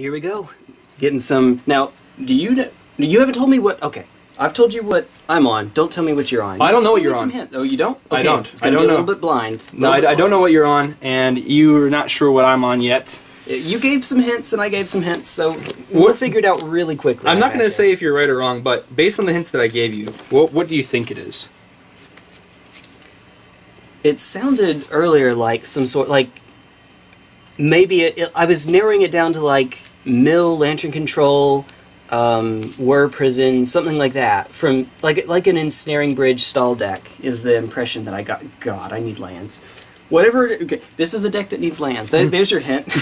here we go. Getting some now. Do you you haven't told me what? Okay, I've told you what I'm on. Don't tell me what you're on. I don't know what you're some on. hints. Oh, you don't? I don't. It's I don't be a know. little bit blind. No, I, I don't know what you're on, and you're not sure what I'm on yet. Uh, you gave some hints, and I gave some hints, so we'll What- figure it out really quickly. I'm not going to say if you're right or wrong, but based on the hints that I gave you, what what do you think it is? It sounded earlier like some sort like maybe it, it- I was narrowing it down to like mill lantern control, um, were prison, something like that. From like like an ensnaring bridge stall deck is the impression that I got. God, I need lands. Whatever. Okay, this is a deck that needs lands. There- there's your hint.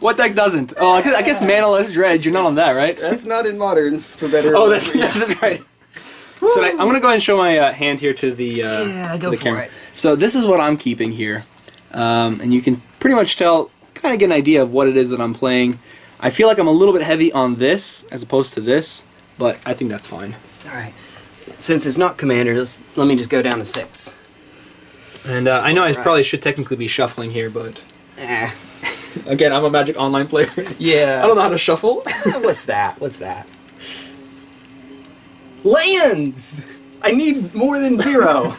What deck doesn't? Oh, I guess, I guess Manaless Dredge. You're not on that, right? That's not in modern for better. Oh, that's yeah, that's right. So I, I'm gonna go ahead and show my uh, hand here to the uh, Yeah, go the for camera. it. So this is what I'm keeping here, um, and you can pretty much tell, kind of get an idea of what it is that I'm playing. I feel like I'm a little bit heavy on this as opposed to this, but I think that's fine. All right. Since it's not commander, let's, let me just go down to six. And uh, I know I Right. probably should technically be shuffling here, but Eh. again, I'm a Magic Online player. Yeah. I don't know how to shuffle. What's that? What's that? Lands! I need more than zero.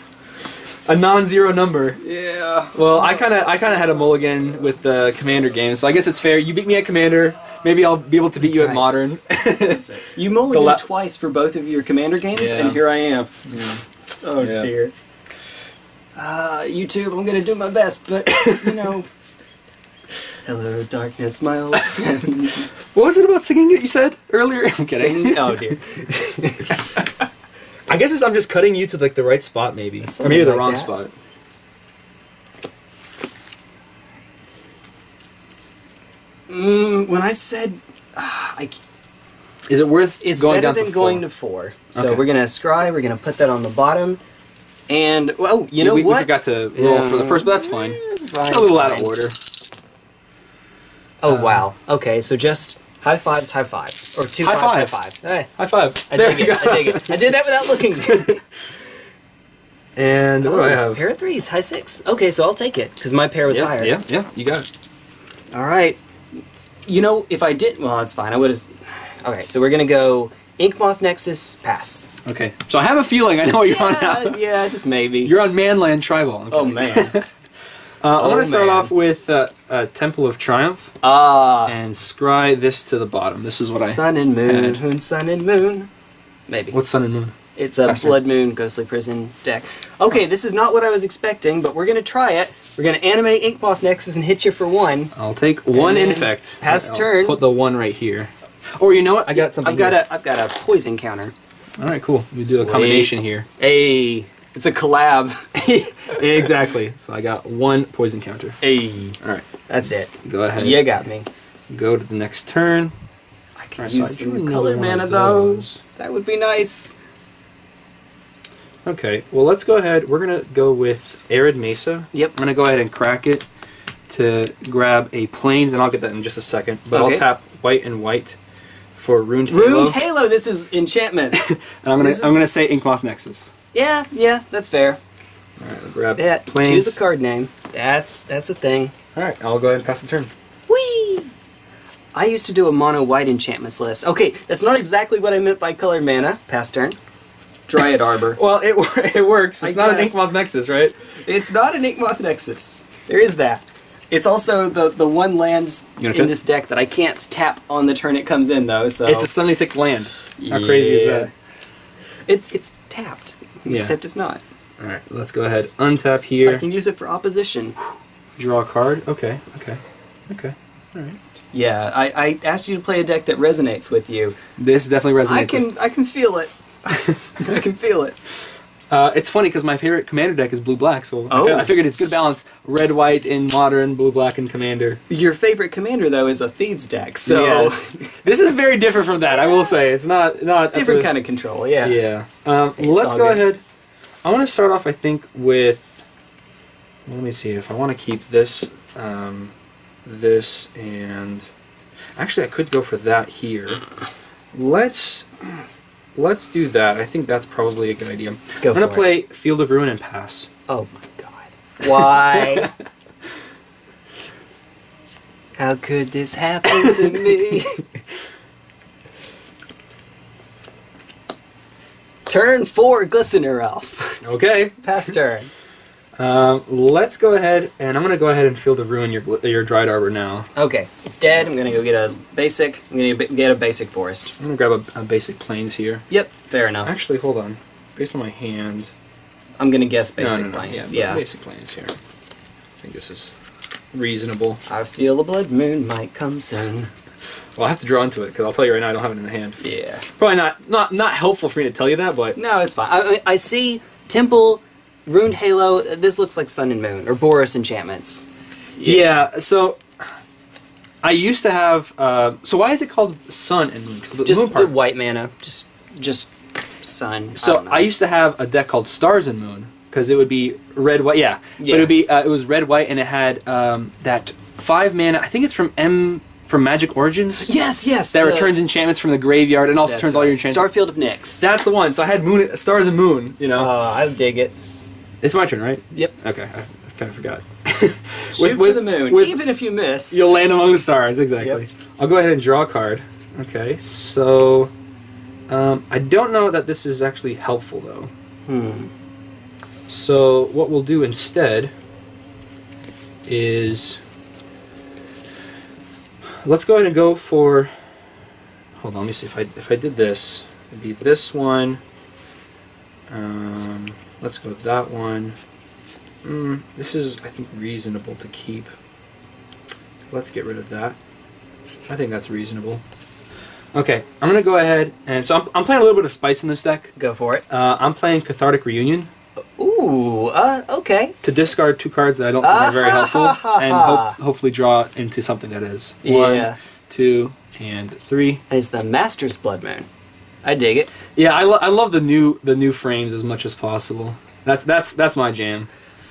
a non-zero number. yeah. Well, I kind of I kind of had a mulligan with the Commander game, so I guess it's fair. You beat me at Commander. Maybe I'll be able to beat That's you right. at Modern. You mulliganed la- twice for both of your commander games, Yeah. and here I am. Oh Yeah. dear. Uh, YouTube, I'm gonna do my best, but you know. Hello, darkness, my old friend. what was it about singing that you said earlier? I'm kidding. Sing- oh dear. I guess it's, I'm just cutting you to like the right spot, maybe, or Something maybe the like wrong that. spot. Mm, when I said, ah, I, Is it worth it's going better than to going to four. So Okay. we're gonna scry. We're gonna put that on the bottom, and oh, you know we, what? We forgot to roll for the first, but that's fine. Just a little out of order. Oh Uh, wow. Okay, so just high fives, high five, or two High fives, five. high five. Hey, High five. I There dig it. go. I dig it. I did that without looking. And what do I have? Pair of threes, high six. Okay, so I'll take it because my pair was yeah, higher. yeah, yeah, you got it. All right. You know, if I didn't, well, it's fine. I would have. All right, so we're gonna go Inkmoth Nexus pass. Okay, so I have a feeling I know what you're on Yeah, now. yeah, just maybe. You're on Manland Tribal. Oh man. Uh, I'm Oh, going to start man. off with uh, uh, Temple of Triumph Ah. and scry this to the bottom. This is what I. Sun and moon, had. sun and moon. Maybe. What's Sun and Moon? It's a Faster. Blood Moon Ghostly Prison deck. Okay, this is not what I was expecting, but we're gonna try it. We're gonna animate Inkmoth Nexus and hit you for one. I'll take one infect. pass I'll turn. Put the one right here. Or you know what? I got something. I've got here. a I've got a poison counter. All right, cool. We do a combination here. Hey, it's a collab. exactly. So I got one poison counter. hey, All right, that's it. go ahead. You got me. Go to the next turn. I All right, so use drew some one mana of though. That would be nice. Okay, well let's go ahead. We're gonna go with Arid Mesa. Yep. I'm gonna go ahead and crack it to grab a plains, and I'll get that in just a second. But Okay. I'll tap white and white for Runed Halo. Runed Halo. This is enchantment. and I'm gonna This I'm gonna say Inkmoth Nexus. yeah, yeah, that's fair. All right, I'll grab Yeah, plains. choose a card name. That's that's a thing. All right, I'll go ahead and pass the turn. Whee! I used to do a mono white enchantments list. Okay, that's not exactly what I meant by colored mana. Pass turn. Dryad Arbor. Well, it it works. I It's not guess. an Inkmoth Nexus, right? It's not an Inkmoth Nexus. There is that. It's also the the one land in cut? this deck that I can't tap on the turn it comes in though. So It's a 76 land. How crazy is that? It's it's tapped, Yeah. except it's not. All right, let's go ahead. Untap here. I can use it for opposition. Draw a card. Okay, okay, okay. All right. Yeah, I, I asked you to play a deck that resonates with you. This definitely resonates. I can I can feel it. I can feel it. Uh, it's funny because my favorite commander deck is blue black, so I, Oh. fi- I figured it's good balance. Red white in modern, blue black in commander. Your favorite commander though is a thieves deck, so this is very different from that. I will say it's not not different kind of control. Yeah. Yeah. Um, let's go good. ahead. I want to start off. I think with. Let me see if I want to keep this, um, this, and actually I could go for that here. Let's let's do that. I think that's probably a good idea. Go I'm gonna for it. play Field of Ruin and pass. Oh my god. Why? How could this happen to me? turn four, Glistener Elf. Okay. Pass turn. Um, let's go ahead, and I'm gonna go ahead and field of ruin your your Dryad Arbor now. Okay, it's dead. I'm gonna go get a basic. I'm gonna get a basic forest. I'm gonna grab a, a basic plains here. Yep, fair enough. Actually, hold on. Based on my hand, I'm gonna guess basic no, no, planes. Yeah, Yeah. basic plains here. I think this is reasonable. I feel a blood moon might come soon. Well, I have to draw into it because I'll tell you right now, I don't have it in the hand. Yeah. Probably not not not helpful for me to tell you that, but No, it's fine. I I see temple, runed halo. This looks like sun and moon or Boros enchantments. yeah. So I used to have. Uh, so why is it called sun and Moon? the Just moon the white mana. Just just sun. So don't. I, used to have a deck called Stars and Moon because it would be red white. Yeah, but Yeah. it would be uh, it was red white and it had um, that five mana. I think it's from M from Magic Origins. Yes, yes. That the- returns enchantments from the graveyard and also that's turns all your enchantments. Starfield of Nyx. That's the one. So I had Moon, Stars and Moon. You know, Oh, I dig it. It's my turn, right? Yep. Okay, I, kind of forgot. Shoot for the moon, with- even if you miss. You'll land among the stars, exactly. Yep. I'll go ahead and draw a card. Okay, so um, I don't know that this is actually helpful though. Hmm. So what we'll do instead is let's go ahead and go for. Hold on, let me see if I if I did this. It'd be this one. Um, let's go with that one. Mm, this is I think reasonable to keep. Let's get rid of that. I think that's reasonable. Okay, I'm gonna go ahead and so I'm, I'm playing a little bit of spice in this deck. Go for it. Uh, I'm playing Cathartic Reunion Ooh, uh, okay. to discard two cards that I don't think are very helpful, and hope, hopefully draw into something that is. Yeah. One, two, and three. It's the Master's Blood Moon. I dig it. Yeah, I, lo- I love the new the new frames as much as possible. That's that's that's my jam.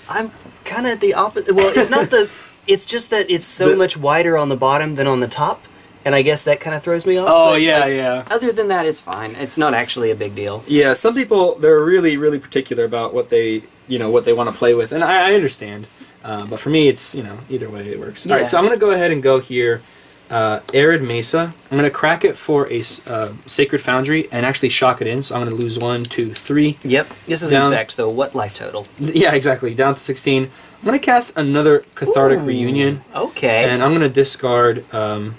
I'm kind of the opposite. Well, it's not the. It's just that it's so The- much wider on the bottom than on the top, and I guess that kind of throws me off. Oh but, yeah, like, yeah, Other than that, it's fine. It's not actually a big deal. yeah. Some people they're really really particular about what they you know what they want to play with, and I, I understand. Uh, but for me, it's you know either way it works. All Yeah. right, so I'm gonna go ahead and go here. Uh, Arid Mesa. I'm gonna crack it for a uh, Sacred Foundry and actually shock it in. So I'm gonna lose one, two, three. Yep. This is Down. infect. So what life total? Yeah, exactly. Down to 16. I'm going to cast another Cathartic Ooh, Reunion, Okay. and I'm going to discard um,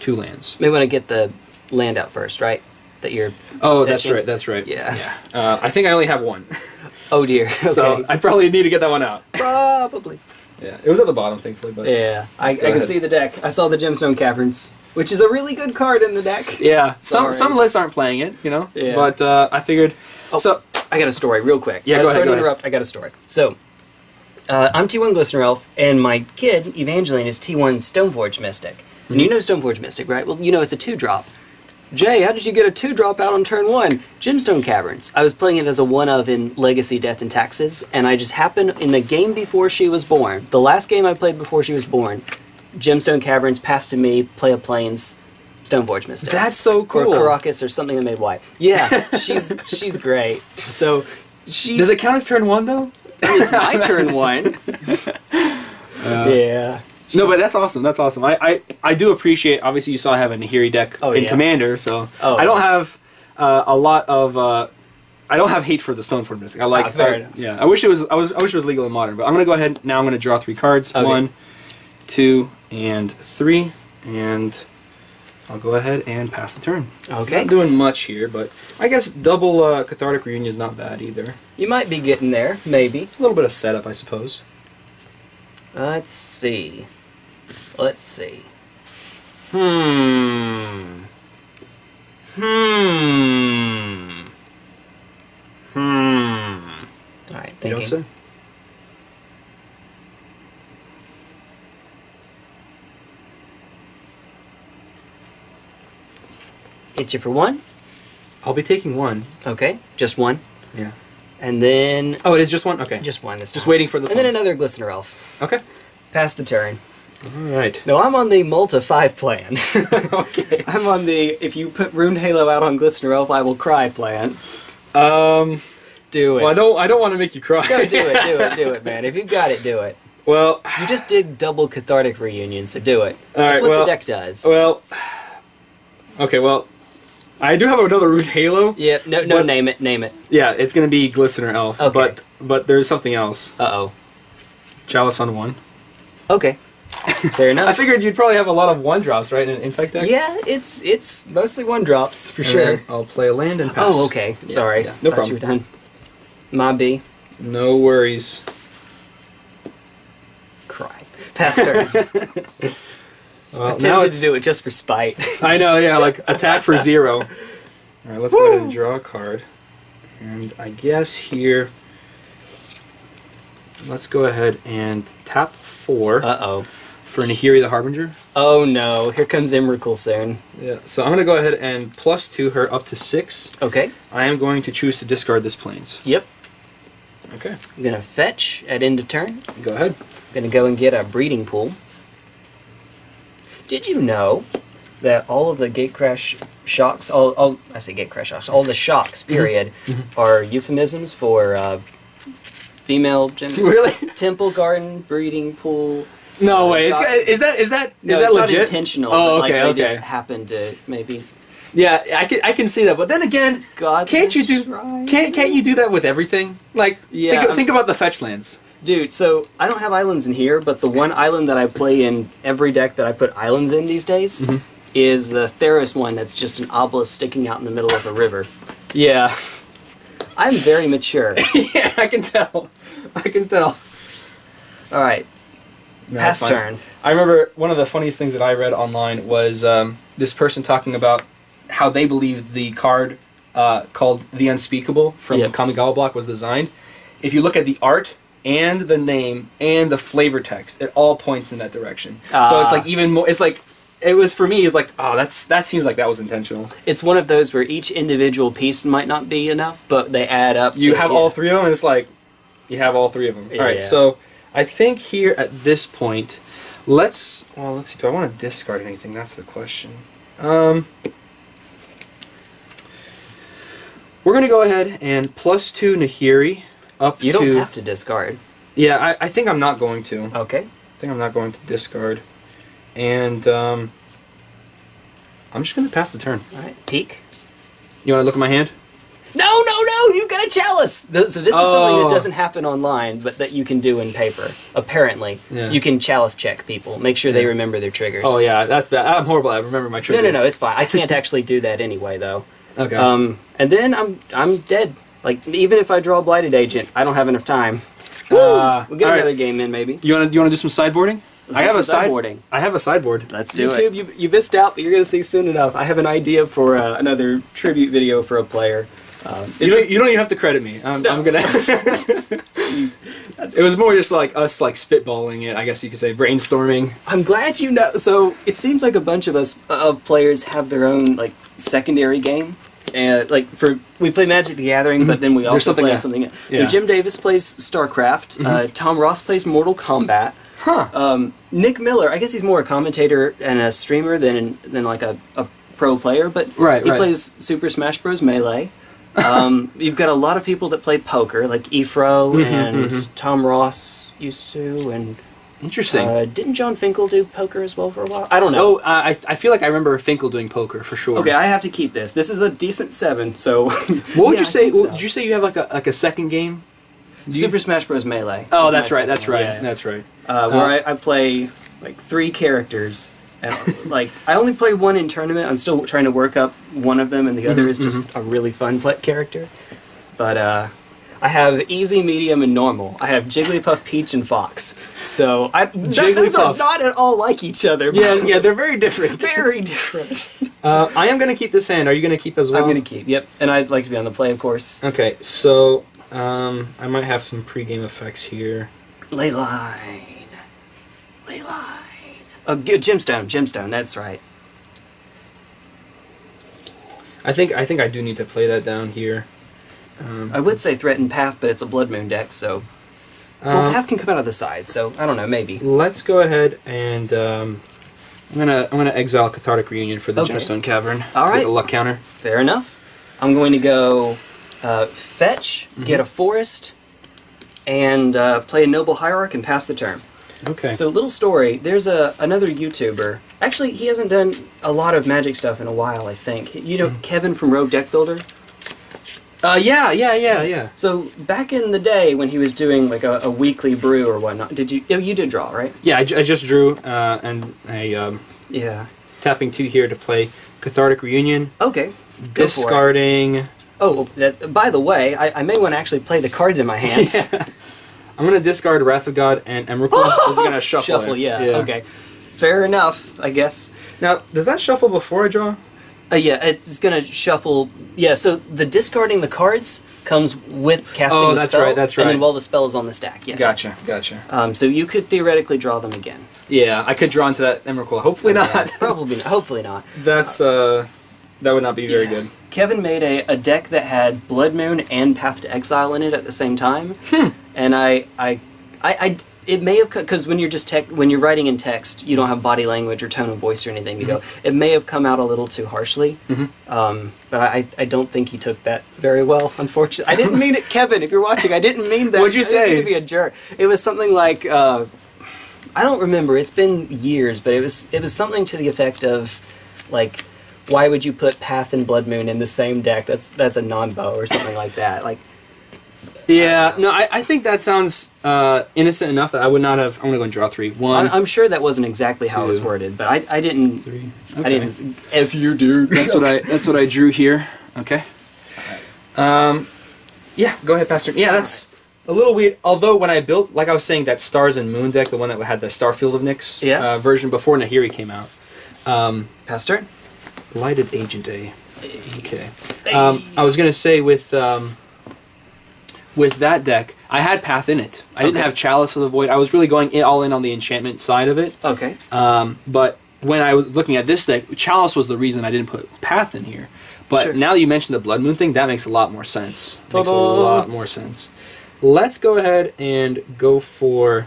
two lands. May want to get the land out first, right? That you're. Oh, that's right. That's right. Yeah. Yeah. Uh, I think I only have one, Oh dear. Okay. so I probably need to get that one out. Probably. Yeah, it was at the bottom, thankfully. But Yeah. I, I can ahead. see the deck. I saw the Gemstone Caverns, which is a really good card in the deck. yeah, some Sorry. some lists aren't playing it, you know. Yeah. But uh, I figured. Oh. So I got a story real quick. Yeah, Uh, go ahead, Sorry go to ahead. interrupt. I got a story. So, uh, I'm T1 Glistener Elf, and my kid, Evangeline, is T1 Stoneforge Mystic. And Hmm. you know Stoneforge Mystic, right? Well, you know it's a two drop. Jay, how did you get a two drop out on turn one? Gemstone Caverns. I was playing it as a one of in Legacy Death and Taxes, and I just happened in the game before she was born, the last game I played before she was born, Gemstone Caverns passed to me, play a Plains, Stoneforge Mystic. that's so cool. Or Karakas or something that made white. Yeah, she's she's great. So she Does it count as turn one though? it's my turn one. Uh, yeah. No, but that's awesome. That's awesome. I, I, I do appreciate. Obviously, you saw I have a Nahiri deck Oh, in yeah. Commander, so Oh, I don't yeah. have uh, a lot of. Uh, I don't have hate for the Stoneforge Mystic. I like. Ah, I- yeah, I wish it was. I was. I wish it was legal in Modern, but I'm gonna go ahead now. I'm gonna draw three cards. Okay. One, two, and three, and I'll go ahead and pass the turn. Okay. Not doing much here, but I guess double uh, Cathartic Reunion is not bad either. You might be getting there, maybe. A little bit of setup, I suppose. Let's see. Let's see. Hmm. Hmm. Hmm. All right, thank You thinking. sir? Hit you for one. I'll be taking one. Okay, just one. Yeah. And then Oh, it is just one. Okay. just one this time. Just waiting for the. And then another Glistener Elf. Okay. Pass the turn. All right. No, I'm on the Multa 5 plan. okay. I'm on the if you put Runed Halo out on Glistener Elf, I will cry plan. Um. Do it. Well, I don't. I don't want to make you cry. No, do it, do it, do it, man. If you got it, do it. Well, You just did double cathartic reunion, so do it. All That's right, what well- the deck does. well. Okay, well, I do have another Runed Halo. yeah, no, no, but- name it, name it. Yeah, it's gonna be Glistener Elf. Okay. But but there's something else. Uh oh. Chalice on one. Okay. Fair enough. I figured you'd probably have a lot of one drops, right, in infect deck. yeah, it's it's mostly one drops for And sure. I'll play a land and pass. Oh, okay. Yeah, Sorry. yeah, no Thought problem. You were done. My B. No worries. Cry. Pass turn. Well, I'm now it's to do it just for spite. I know, yeah, like attack for zero. All right, let's go ahead and draw a card, and I guess here, let's go ahead and tap four Uh oh. For Nahiri the Harbinger. Oh no. Here comes Emrakul soon. Yeah. So I'm gonna go ahead and plus two her up to six. Okay. I am going to choose to discard this planes. Yep. Okay. I'm gonna fetch at end of turn. Go ahead. I'm gonna go and get a breeding pool. Did you know that all of the Gatecrash shocks, all, all I say Gatecrash shocks, all the shocks, period, are euphemisms for uh, female gym, Really? temple garden breeding pool. No way. It's, is that is that is No, that it's legit? intentional. Oh, okay, like, they okay. just happen to maybe. Yeah, I can I can see that. But then again, God, can't you do can't can't you do that with everything? Like Yeah, think, think about the fetch lands. Dude, so I don't have islands in here, but the one island that I play in every deck that I put islands in these days Mhm. is the Theros one that's just an obelisk sticking out in the middle of a river. Yeah. I'm very mature. yeah, I can tell. I can tell. Alright, No, pass turn. I remember one of the funniest things that I read online was um, this person talking about how they believe the card uh, called the Unspeakable from Yep. Kamigawa Block was designed. If you look at the art and the name and the flavor text, it all points in that direction. so it's Ah. like even more. It's like it was for me. It's like oh, that's that seems like that was intentional. It's one of those where each individual piece might not be enough, but they add up You have yeah. all three of them, and it's like you have all three of them. All right, Yeah. so I think here at this point, let's well, let's see. Do I want to discard anything? That's the question. Um, we're gonna go ahead and plus two Nahiri up You to. don't have to discard. Yeah, I, I think I'm not going to. Okay. I think I'm not going to discard, and um, I'm just gonna pass the turn. Alright, peek. You want to look at my hand? No, no, no! You've got a chalice. Th- So this is something Oh. that doesn't happen online, but that you can do in paper. Apparently, Yeah. you can chalice check people. Make sure they remember their triggers. Oh yeah, that's bad. I'm horrible. I remember my triggers. no, no. No, it's fine. I can't actually do that anyway, though. okay. Um, and then I'm I'm dead. Like even if I draw a blighted agent, I don't have enough time. Uh, we'll get all right. another game in, maybe. You want to you want to do some sideboarding? Let's I have a some side sideboarding. I have a sideboard. Let's do it. YouTube, you, you missed out, but you're gonna see soon enough. I have an idea for uh, another tribute video for a player. Um, You don't, you don't even have to credit me. I'm, I'm gonna. Jeez. it was more just like us like spitballing it. I guess you could say brainstorming. I'm glad you know. So it seems like a bunch of us uh, of players have their own like secondary game. And like for we play Magic the Gathering, but then we Mm-hmm. There's also something play else. something. So Yeah. Mm-hmm. Jim Davis plays StarCraft. Uh, Tom Ross plays Mortal Kombat. Huh. Um, Nick Miller, I guess he's more a commentator and a streamer than than like a, a pro player, but Right, he right. plays Super Smash Bros. Melee. Um, you've got a lot of people that play poker, like Efro Mhm, and mhm. Tom Ross used to, and Interesting. uh, didn't Jon Finkel do poker as well for a while? I don't know. oh, I I feel like I remember Finkel doing poker for sure. Okay, I have to keep this. This is a decent seven, so. What would Yeah, you say? so. Would you say you have like a like a second game? Do you- Super Smash Bros. Melee. Oh, is my that's right. That's right. That's right. uh, where Uh, I, I play like three characters. And, like I only play one in tournament. I'm still trying to work up one of them, and the other Mhm, is just a really fun character. But uh, I have easy, medium, and normal. I have Jigglypuff, Peach, and Fox. So I th- those are not at all like each other. Yeah, yeah, they're very different. very different. Uh, I am gonna keep this hand. Are you gonna keep as well? I'm gonna keep. Yep, and I'd like to be on the play, of course. Okay, so um, I might have some pregame effects here. Leyline. Leyline. Oh, good gemstone. Gemstone. That's right. I think I think I do need to play that down here. Um, I would say threaten path, but it's a blood moon deck, so well, um, path can come out of the side. So I don't know. Maybe. let's go ahead and um, I'm gonna I'm gonna exile Cathartic Reunion for the Okay. Gemstone Cavern. All right. a luck counter. Fair enough. I'm going to go uh, fetch, Mm-hmm. get a forest, and uh, play a noble hierarch and pass the turn. Okay. So little story. There's a another YouTuber. Actually, he hasn't done a lot of Magic stuff in a while. I think. You know, Kevin from Rogue Deck Builder. uh, yeah, yeah, yeah, yeah. So back in the day when he was doing like a, a weekly brew or whatnot, did you? Oh, you did draw, right? Yeah, I, I just drew uh, and a um, Yeah. tapping two here to play Cathartic Reunion, Okay. Go for it. discarding. Oh, that, by the way, I, I may want to actually play the cards in my hands. Yeah. I'm gonna discard Wrath of God and Emrakul. Is gonna shuffle. Shuffle, it. yeah. Okay. Fair enough, I guess. Now, does that shuffle before I draw? Uh, yeah, it's gonna shuffle. Yeah, so the discarding the cards comes with casting Oh, the that's spell. right, that's And right. then while the spell is on the stack, yeah. Gotcha, gotcha. Um, so you could theoretically draw them again. Yeah, I could draw into that Emrakul. Hopefully not. Yeah, probably not. Hopefully not. That's uh, that would not be very good. Kevin made a, a deck that had Blood Moon and Path to Exile in it at the same time, Hmm. And I, I, I, I- it may have because when you're just tech, when you're writing in text, you don't have body language or tone of voice or anything to go. Mm-hmm. It may have come out a little too harshly, um, but I, I don't think he took that very well. Unfortunately, I didn't mean it, Kevin. If you're watching, I didn't mean that. What'd you I say? to be a jerk. It was something like. Uh, I don't remember. It's been years, but it was it was something to the effect of, like, why would you put Path and Blood Moon in the same deck? That's that's a nonbo or something like that. Like, Yeah, no, I, I think that sounds uh, innocent enough that I would not have. I'm gonna go and draw three. One, I'm, I'm sure that wasn't exactly how it was worded, but I, I didn't. three. I didn't. If you do, That's what I. That's what I drew here. Okay. Um, yeah. Go ahead, Pastor. Yeah, that's a little weird. Although when I built, like I was saying, that Stars and Moon deck, the one that had the Starfield of Nyx Yeah. uh, version before Nahiri came out. Um, Pastor. Blighted Agent A. Okay. Um, I was gonna say with um, with that deck, I had Path in it. I didn't have Chalice of the Void. I was really going in, all in on the enchantment side of it. Okay. Um, but when I was looking at this deck, Chalice was the reason I didn't put Path in here. But Sure. now that you mentioned the Blood Moon thing, that makes a lot more sense. Makes a lot more sense. Let's go ahead and go for.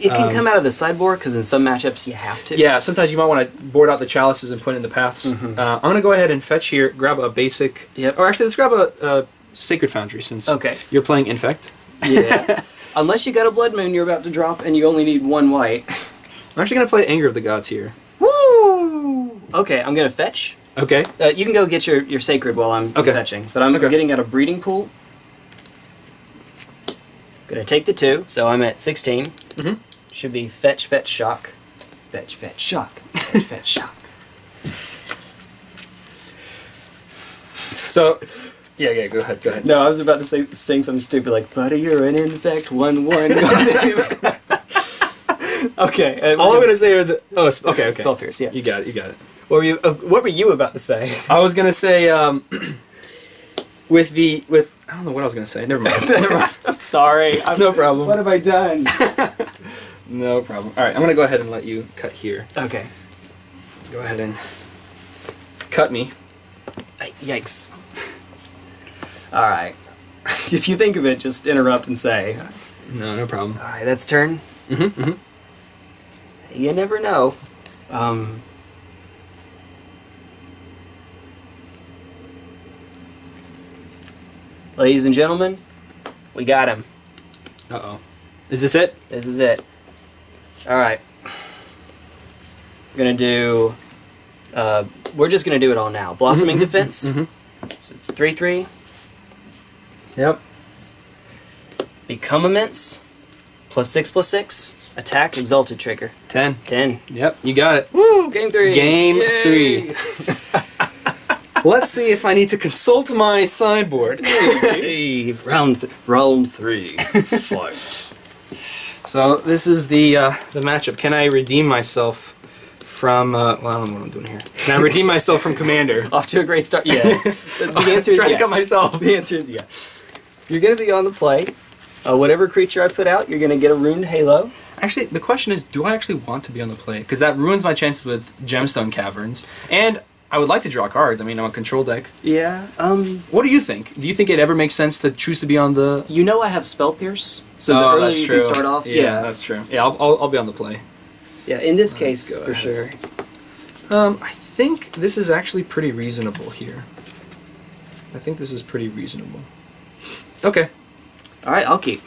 It can Um, come out of the sideboard because in some matchups you have to. Yeah, sometimes you might want to board out the chalices and put in the paths. Mhm. Uh, I'm going to go ahead and fetch here, grab a basic. Yep. Or actually, let's grab a, a Sacred Foundry since Okay. you're playing Infect. Yeah. Unless you got a Blood Moon you're about to drop and you only need one white. I'm actually going to play Anger of the Gods here. Woo! Okay, I'm gonna fetch. Okay. Uh, you can go get your, your sacred while I'm Okay. fetching. But I'm Okay. getting out a breeding pool. Gonna take the two, so I'm at 16. Mhm. Should be fetch, fetch, shock. Fetch, fetch, shock. Fetch, fetch, shock. So. Yeah, yeah, go ahead, go ahead. No, I was about to say sing something stupid like, "Buddy, you're an infect, one one." okay. uh, All I'm going to say are the. Oh, it's, okay, okay. Spell pierce. Yeah. You got it, you got it. What were you? Uh, what were you about to say? I was gonna say um, with the with I don't know what I was gonna say. Never mind. Never mind. I'm sorry. I'm, No problem. What have I done? No problem. All right, I'm gonna go ahead and let you cut here. okay. Go ahead and cut me. Yikes. All right. If you think of it, just interrupt and say. No, no problem. All right, that's turn. hmm hmm You never know. Um. Ladies and gentlemen, we got him. Uh oh. Is this it? This is it. All right. We're gonna do. Uh, we're just gonna do it all now. Blossoming Mhm, defense. mhm. So it's three three. Yep. Become immense. Plus six plus six. Attack exalted trigger. Ten. Ten. Yep. You got it. Woo! Game three. Game Yay! Let's see if I need to consult my sideboard. hey, round th- round three. Fight. so this is the uh, the matchup. Can I redeem myself from? Uh, well, I don't know what I'm doing here. Can I redeem myself from Commander? Off to a great start. Yeah. The, the answer is Trying to cut myself. The answer is yes. You're gonna be on the play. Uh, whatever creature I put out, you're gonna get a runed halo. Actually, the question is, do I actually want to be on the play? Because that ruins my chances with Gemstone Caverns, and I would like to draw cards. I mean, I'm a control deck. Yeah. Um. What do you think? Do you think it ever makes sense to choose to be on the? You know I have spell pierce, so Oh, the earlier you can start off. Yeah, that's true. Yeah, I'll, I'll, I'll be on the play. yeah. In this Let's case, for sure. Um, I think this is actually pretty reasonable here. I think this is pretty reasonable. Okay. All right, I'll keep.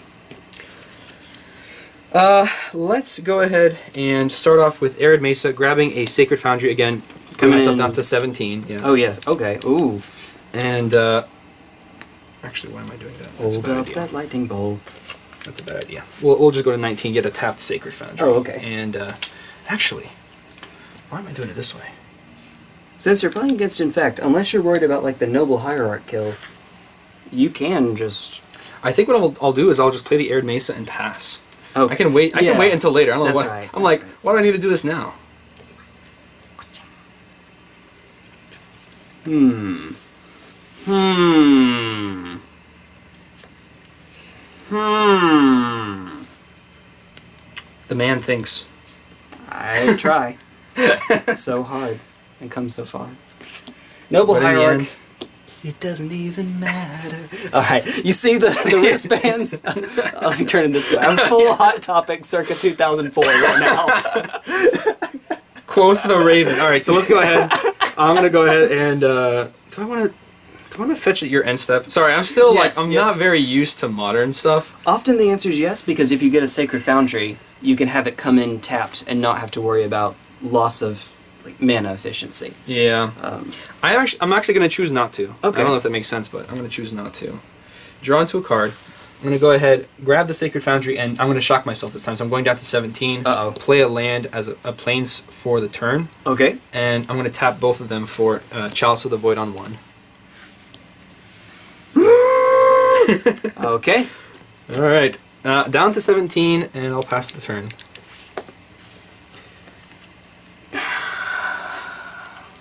Uh, let's go ahead and start off with Arid Mesa, grabbing a Sacred Foundry again, coming myself down to 17. Yeah. Oh yeah. Okay. Ooh. And, uh, actually, why am I doing that? That's Hold up idea. that lightning bolt. That's a bad idea. We'll, we'll just go to 19, get a tapped Sacred Foundry. Oh, okay. And, uh, actually, why am I doing it this way? Since you're playing against Infect, unless you're worried about like the noble hierarch kill, you can just. I think what I'll, I'll do is I'll just play the Arid Mesa and pass. Oh, I can wait. I Yeah. can wait until later. I don't know That's why. right, I'm that's like, right. why do I need to do this now? Hmm. Hmm. Hmm. The man thinks. I try. so hard and come so far. Noble But hierarch. End- It doesn't even matter. All right, you see the the wristbands. I'm turning this way. I'm full hot topic, circa 2004 right now. Quoth the Raven. All right, so let's go ahead. I'm gonna go ahead and uh, do I want to do I want to fetch at your end step? Sorry, I'm still Yes, like I'm yes. not very used to modern stuff. Often the answer is yes, because if you get a sacred foundry, you can have it come in tapped and not have to worry about loss of like mana efficiency. Yeah, Um, I actually I'm actually gonna choose not to. Okay. I don't know if that makes sense, but I'm gonna choose not to. Draw into a card. I'm gonna go ahead, grab the Sacred Foundry, and I'm gonna shock myself this time. So I'm going down to 17. Uh-oh. Play a land as a, a plains for the turn, okay. and I'm gonna tap both of them for uh, Chalice of the Void on one. Okay. All right, uh, down to 17, and I'll pass the turn.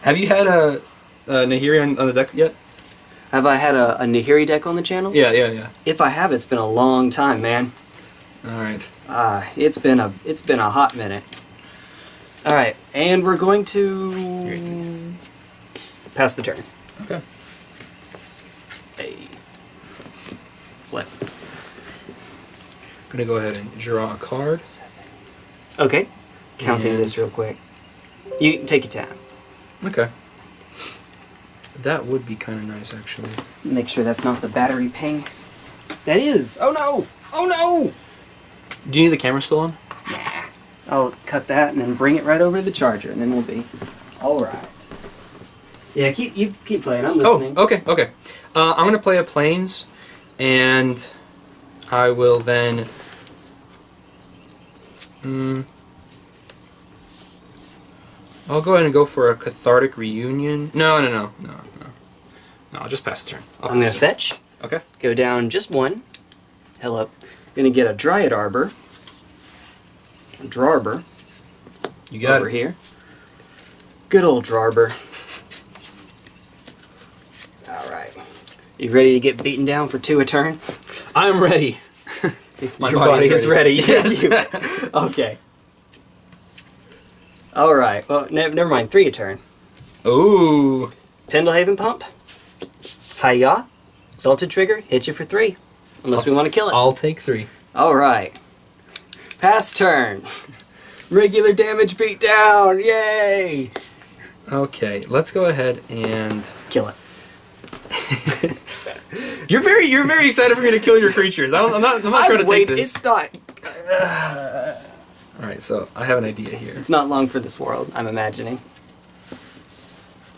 Have you had a, a Nahiri on, on the deck yet? Have I had a, a Nahiri deck on the channel? Yeah, yeah, yeah. If I have, it's been a long time, man. All right. Ah, it's been a it's been a hot minute. All right, and we're going to pass the turn. Okay. Hey. Flip. I'm gonna go ahead and draw a card. Okay. Counting And- this real quick. You can take your time. Okay. That would be kind of nice, actually. Make sure that's not the battery ping. That is. Oh no! Oh no! Do you need the camera still on? Nah. I'll cut that and then bring it right over to the charger, and then we'll be all right. Yeah, keep you keep playing. I'm listening. Oh, okay, okay. Uh, I'm gonna play a planes, and I will then. Mm, I'll go ahead and go for a cathartic reunion. No, no, no, no, no. No, I'll just pass the turn. I'll I'm gonna pass the turn. fetch. Okay. Go down just one. Hello. Gonna get a Dryad Arbor. A Drarbor You got over it. here. Good old Drarbor. Alright. You ready to get beaten down for two a turn? I'm ready. My Your body body is is ready. Yes. You- okay. Alright. Well, ne- never mind. Three a turn. Ooh. Pendelhaven Pump. Hiya. Exalted Trigger. Hit you for three. Unless we want to kill it. I'll take three. Alright. Pass turn. Regular damage beat down. Yay! Okay, let's go ahead and. Kill it. You're very, you're very excited for me to kill your creatures. I I'm not, I'm not trying to wait, take this. it's not. All right, so I have an idea here. It's not long for this world. I'm imagining.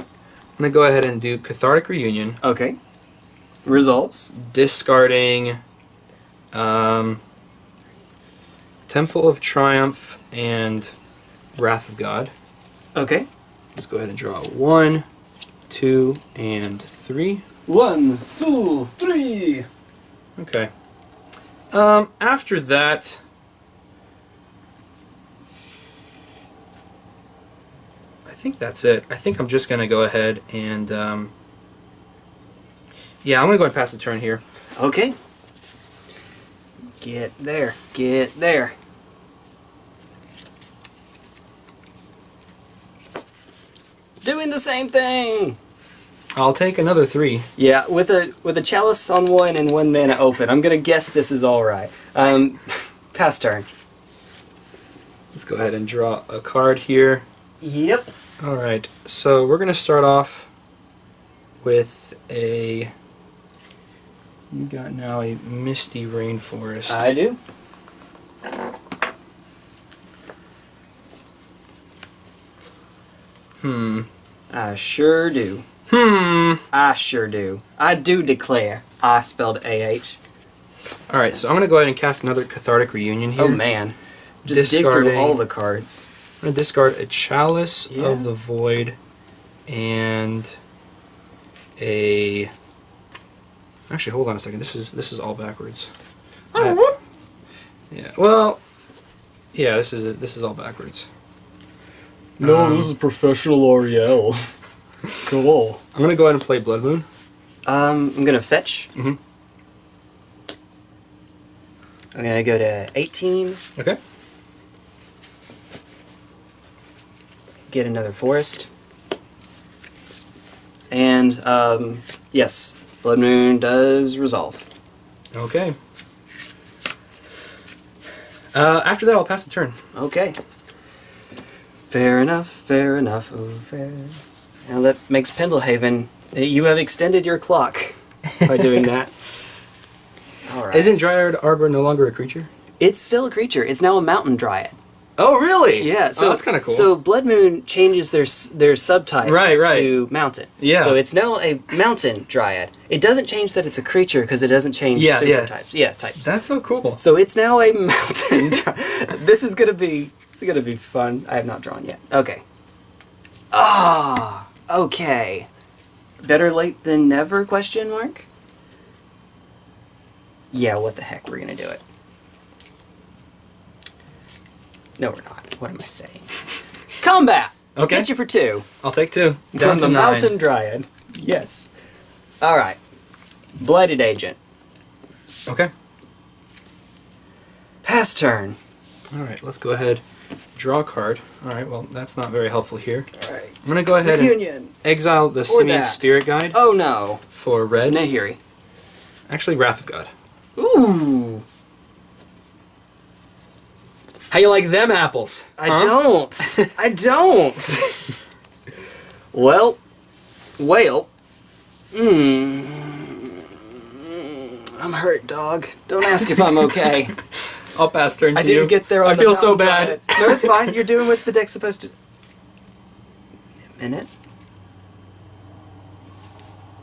I'm gonna go ahead and do cathartic reunion, Okay. Resolves. discarding um, Temple of Triumph and Wrath of God. Okay. Let's go ahead and draw one, two, and three. One, two, three. Okay. Um, after that, I think that's it. I think I'm just gonna go ahead and um, yeah, I'm gonna go and pass the turn here. Okay. Get there. Get there. Doing the same thing. I'll take another three. Yeah, with a with a chalice on one and one mana open, I'm gonna guess this is all right. Um, pass turn. Let's go ahead and draw a card here. Yep. Alright, so we're going to start off with a... You got now a misty rainforest. I do. Hmm. I sure do. Hmm. I sure do. I do declare. I spelled A-H. Alright, so I'm going to go ahead and cast another Cathartic Reunion here. Oh, man. Just discarding dig through all the cards. I'm gonna discard a chalice Yeah. of the void and a. Actually, hold on a second. This is this is all backwards. I- yeah. Well. Yeah. This is this is all backwards. No, Um, this is professional Oriel. cool. I'm gonna go ahead and play Blood Moon. Um, I'm gonna fetch. Mm-hmm. I'm gonna go to 18, Okay. Get another forest. And, um, yes, Blood Moon does resolve. Okay. Uh, after that, I'll pass the turn. Okay. Fair enough, fair enough, oh, fair. Now that makes Pendelhaven. You have extended your clock by doing that. Alright. Isn't Dryad Arbor no longer a creature? It's still a creature. It's now a mountain dryad. Oh, really? Yeah, so oh, that's kind of cool. So Blood Moon changes their their subtype Right, right. to mountain. Yeah. So it's now a mountain dryad. It doesn't change that it's a creature because it doesn't change Yeah, super yeah. types. Yeah, types. that's so cool. So it's now a mountain. this is gonna be it's gonna be fun. I have not drawn yet. Okay. Ah, okay. Better late than never? Question mark. Yeah, what the heck? We're gonna do it. No, we're not. What am I saying? Combat. I'll Okay. Get you for two I'll take two. from Down the to nine. mountain dryad. Yes. All right. Blighted agent. Okay. Pass turn. All right. Let's go ahead. Draw a card. All right. Well, that's not very helpful here. All right. I'm gonna go ahead and exile the Or Simian. Spirit Guide Oh no. for red. Nahiri. Actually, Wrath of God. Ooh. How you like them apples? I Huh? don't. I don't. well, whale. Hmm. I'm hurt, dog. Don't ask if I'm okay. I'll pass turn to I didn't get there on I the feel so bad. No, it's fine. You're doing what the deck's supposed to. A minute.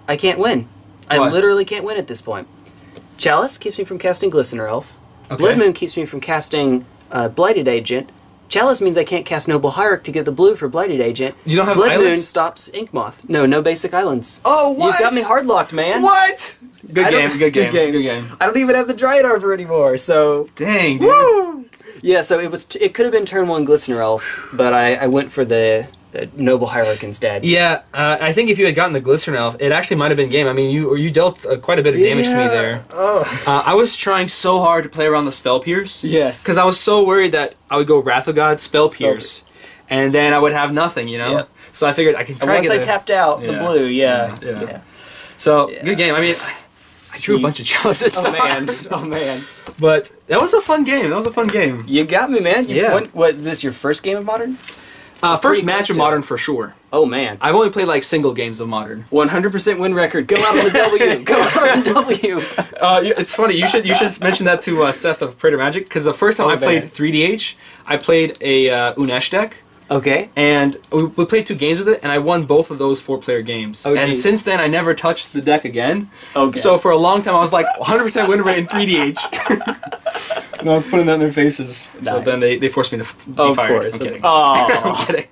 I can't win. I What? literally can't win at this point. Chalice keeps me from casting Glistener Elf. Okay. Blood Moon keeps me from casting uh, Blighted Agent. Chalice means I can't cast Noble Hierarch to get the blue for Blighted Agent. You don't have Blood Moon stops Inkmoth. No, no basic islands. Oh, what? You've got me hard locked, man. What? Good I don't- game. Good game. Good game. I don't even have the Dryad Arbor anymore, so Dang, dude. Woo! Yeah, so it was. It could have been turn one Glistener Elf, but I, I went for the, the Noble Hierarch instead. Yeah, uh, I think if you had gotten the Glistener Elf, it actually might have been game. I mean, you you dealt uh, quite a bit of damage to me there. Oh. Uh, I was trying so hard to play around the Spell Pierce. Yes. Because I was so worried that I would go Wrath of God, Spell Spell Pierce, and then I would have nothing, you know? Yep. So I figured I can once I a- tapped out the blue, yeah, Yeah, yeah. yeah. So, Yeah. good game. I mean, I, drew a bunch of chalices. Oh man, oh man, But that was a fun game. That was a fun game. you got me, man. You, Yeah. When, what? Is this your first game of Modern? Uh, first match of Modern for sure. Oh man, I've only played like single games of Modern. 100% win record. Go out on the W. Go out on the W. Uh, it's funny. You should you should mention that to uh, Seth of Praetor Magic because the first time Oh, I played 3DH, I played a uh, Unesh deck, Okay. and we, we played two games with it, and I won both of those four player games. Oh, and geez. since then, I never touched the deck again. Okay. So for a long time, I was like 100% win rate in 3DH. and I was putting that in their faces. So then they, they forced me to be of fired. course. I'm kidding. Oh. I'm kidding.